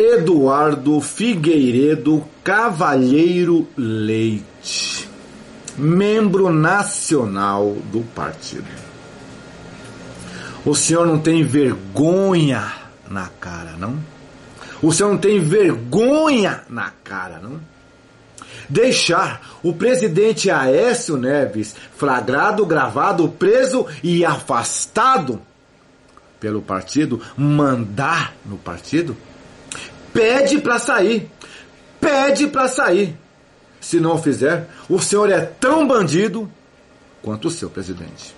Eduardo Figueiredo Cavalheiro Leite, membro nacional do partido. O senhor não tem vergonha na cara, não? O senhor não tem vergonha na cara, não? Deixar o presidente Aécio Neves flagrado, gravado, preso e afastado pelo partido, mandar no partido? Pede para sair. Pede para sair. Se não fizer, o senhor é tão bandido quanto o seu presidente.